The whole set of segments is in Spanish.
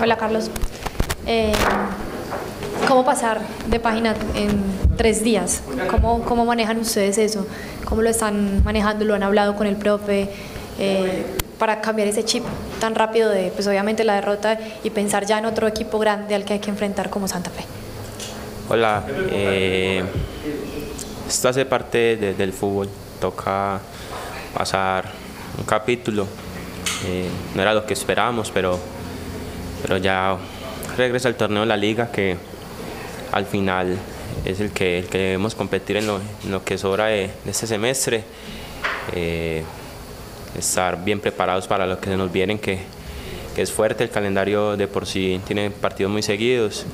Hola Carlos. Eh, ¿Cómo pasar de página en tres días? ¿Cómo, ¿Cómo manejan ustedes eso? ¿Cómo lo están manejando? ¿Lo han hablado con el profe? Eh, para cambiar ese chip tan rápido de, pues obviamente la derrota y pensar ya en otro equipo grande al que hay que enfrentar como Santa Fe. Hola, eh, esto hace parte de- del fútbol, toca pasar un capítulo, eh, no era lo que esperábamos, pero, pero ya regresa el torneo de la liga que al final es el que, debemos competir en lo, en lo que sobra de, de este semestre. Eh, estar bien preparados para lo que se nos vienen, que, que es fuerte, el calendario de por sí tiene partidos muy seguidos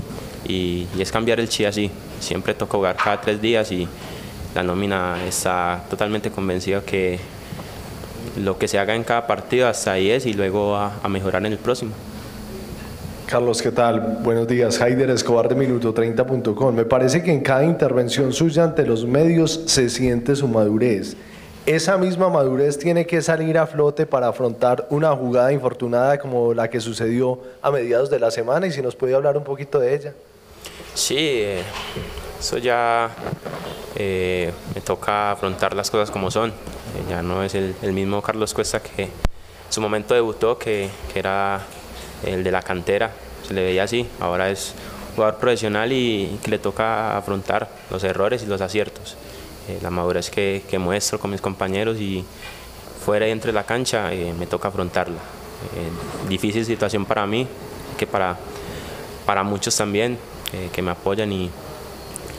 y, y es cambiar el chi así, siempre toca jugar cada tres días y la nómina está totalmente convencida que lo que se haga en cada partido hasta ahí es y luego a, a mejorar en el próximo. Carlos, ¿qué tal? Buenos días. Haider Escobar de Minuto30.com. Me parece que en cada intervención suya ante los medios se siente su madurez. Esa misma madurez tiene que salir a flote para afrontar una jugada infortunada como la que sucedió a mediados de la semana y si nos puede hablar un poquito de ella. Sí, eh, eso ya eh, me toca afrontar las cosas como son. Eh, ya no es el, mismo Carlos Cuesta que en su momento debutó, que, era el de la cantera, se le veía así. Ahora es jugador profesional y le toca afrontar los errores y los aciertos. Eh, la madurez que, que muestro con mis compañeros y fuera y dentro de la cancha eh, me toca afrontarla. Eh, difícil situación para mí, que para, para muchos también, eh, que me apoyan y,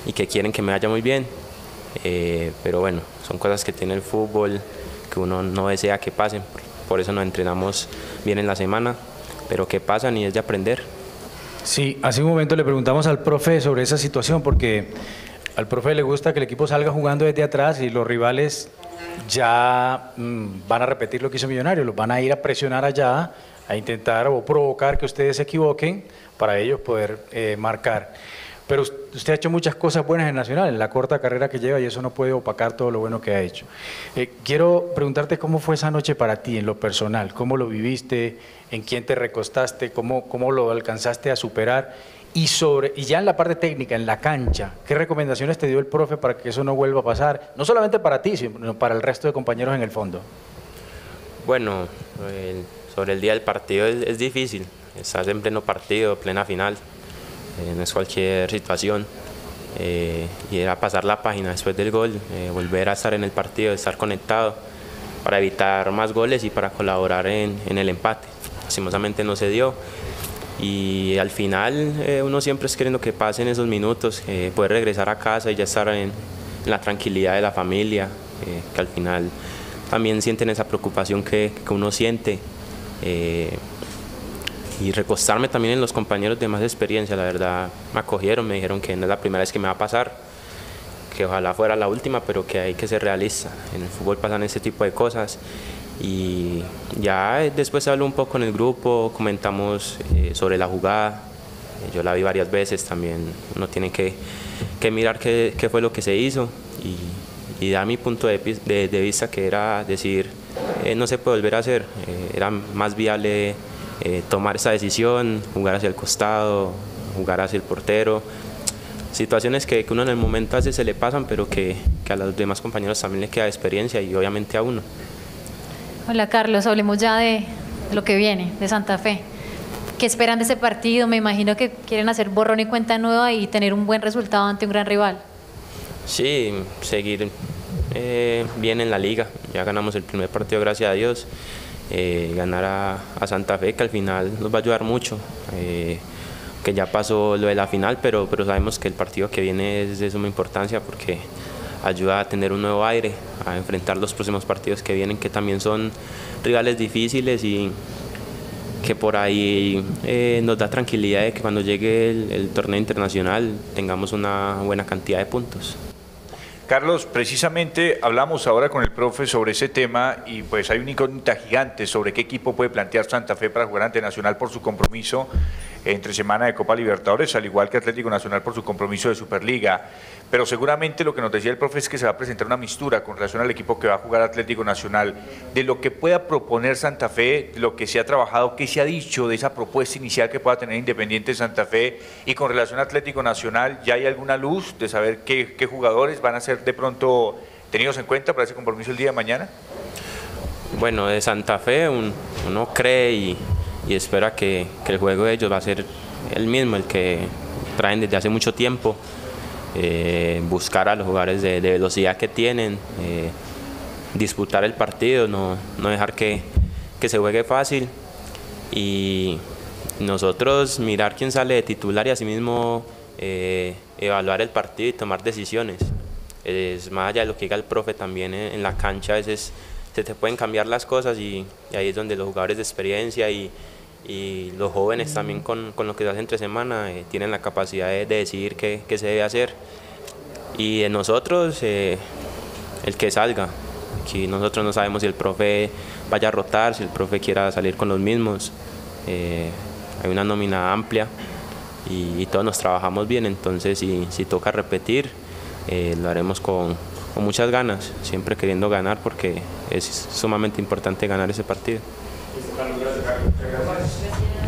y que quieren que me vaya muy bien. Eh, pero bueno, son cosas que tiene el fútbol, que uno no desea que pasen, por eso nos entrenamos bien en la semana, pero que pasan y es de aprender. Sí, hace un momento le preguntamos al profe sobre esa situación porque al profe le gusta que el equipo salga jugando desde atrás y los rivales ya mm, van a repetir lo que hizo Millonarios, los van a ir a presionar allá, a intentar o provocar que ustedes se equivoquen para ellos poder eh, marcar. Pero us- usted ha hecho muchas cosas buenas en Nacional, en la corta carrera que lleva y eso no puede opacar todo lo bueno que ha hecho. Eh, quiero preguntarte cómo fue esa noche para ti en lo personal, cómo lo viviste, en quién te recostaste, cómo, cómo lo alcanzaste a superar y sobre y ya en la parte técnica, en la cancha, ¿qué recomendaciones te dio el profe para que eso no vuelva a pasar? No solamente para ti, sino para el resto de compañeros en el fondo. Bueno, el- sobre el día del partido es, es difícil, estás en pleno partido, plena final, eh, no es cualquier situación. eh, y era pasar la página después del gol, eh, volver a estar en el partido, estar conectado para evitar más goles y para colaborar en, en el empate. Lastimosamente no se dio y al final eh, uno siempre es queriendo que pasen esos minutos, eh, poder regresar a casa y ya estar en, en la tranquilidad de la familia, eh, que al final también sienten esa preocupación que, que uno siente. eh, y recostarme también en los compañeros de más experiencia, la verdad me acogieron, me dijeron que no es la primera vez que me va a pasar, que ojalá fuera la última, pero que hay que ser realista. En el fútbol pasan ese tipo de cosas y ya eh, después se un poco en el grupo, comentamos eh, sobre la jugada, eh, yo la vi varias veces también, uno tiene que, que mirar qué, qué fue lo que se hizo. Y, y mi punto de, de- vista que era decir, no se puede volver a hacer, era más viable tomar esa decisión, jugar hacia el costado, jugar hacia el portero, situaciones que, que uno en el momento hace se le pasan, pero que, que a los demás compañeros también les queda experiencia y obviamente a uno. Hola Carlos, hablemos ya de lo que viene, de Santa Fe. ¿Qué esperan de ese partido? Me imagino que quieren hacer borrón y cuenta nueva y tener un buen resultado ante un gran rival. Sí, seguir eh, bien en la liga. Ya ganamos el primer partido, gracias a Dios. Eh, ganar a, Santa Fe, que al final nos va a ayudar mucho. Eh, que ya pasó lo de la final, pero sabemos que el partido que viene es de suma importancia porque ayuda a tener un nuevo aire, a enfrentar los próximos partidos que vienen, que también son rivales difíciles y que por ahí eh, nos da tranquilidad de que cuando llegue el, el torneo internacional tengamos una buena cantidad de puntos. Carlos, precisamente hablamos ahora con el profe sobre ese tema y pues hay una incógnita gigante sobre qué equipo puede plantear Santa Fe para jugar ante Nacional por su compromiso entre semana de Copa Libertadores, al igual que Atlético Nacional por su compromiso de Superliga. Pero seguramente lo que nos decía el profe es que se va a presentar una mistura con relación al equipo que va a jugar Atlético Nacional, de lo que pueda proponer Santa Fe, de lo que se ha trabajado, qué se ha dicho de esa propuesta inicial que pueda tener Independiente Santa Fe y con relación a Atlético Nacional, ¿ya hay alguna luz de saber qué, qué jugadores van a ser de pronto tenidos en cuenta para ese compromiso el día de mañana? Bueno, de Santa Fe uno cree y, y espera que, que, el juego de ellos va a ser el mismo, el que traen desde hace mucho tiempo. Eh, buscar a los jugadores de, de velocidad que tienen, eh, disputar el partido, no, no dejar que, que, se juegue fácil y nosotros mirar quién sale de titular y asimismo eh, evaluar el partido y tomar decisiones. Es más allá de lo que diga el profe también en, la cancha, a veces se te pueden cambiar las cosas y, y ahí es donde los jugadores de experiencia y, y los jóvenes también con, con, lo que se hace entre semana eh, tienen la capacidad de, de decidir qué, qué, se debe hacer. Y de nosotros eh, el que salga. Aquí nosotros no sabemos si el profe vaya a rotar si el profe quiera salir con los mismos. Eh, hay una nómina amplia y, y, todos nos trabajamos bien entonces si, si toca repetir lo haremos con, con muchas ganas siempre queriendo ganar porque es sumamente importante ganar ese partido Gracias, Carlos. Muchas gracias.